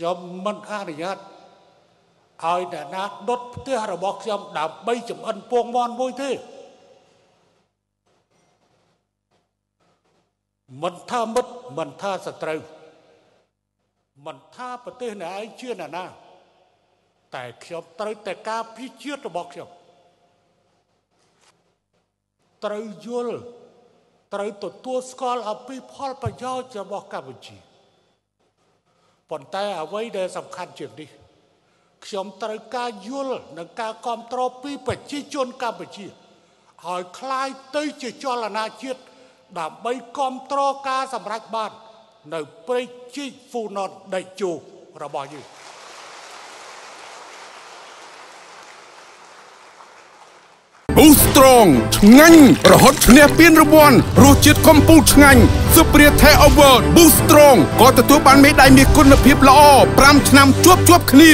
ខ្ញុំមិនអនុញ្ញាតឲ្យអ្នកណាដុតផ្ទះរបស់ខ្ញុំដើម្បីចំអិនពងមន់មួយទេមិនថាមិត្តមិនថាសត្រូវមិនថាប្រទេសណាឯងជាណាណាតែខ្ញុំត្រូវតែការពិជាតិរបស់ខ្ញុំត្រូវយល់ត្រូវទទួលស្គាល់អំពីផលប្រយោជន៍របស់កម្ពុជា ប៉ុន្តែអ្វីដែលសំខាន់ជាងនេះខ្ញុំត្រូវការយល់និងការគ្រប់គ្រងពីប្រជាជនកម្ពុជាឲ្យคล้ายទៅជាចលនាជាតិដើម្បីគ្រប់គ្រងការសម្រេចបាននៅព្រៃជីកហ្វូណតដេជោរបស់យើង Boost Strong ឆ្ងាញ់រហូតឈ្នះពានរង្វាន់រសជាតិកំពូលឆ្ងាញ់ Superior Thai Award Boost Strong ក៏ទទួលបានមេដាយមាសគុណភាពល្អ5ឆ្នាំជាប់ជាប់គ្នា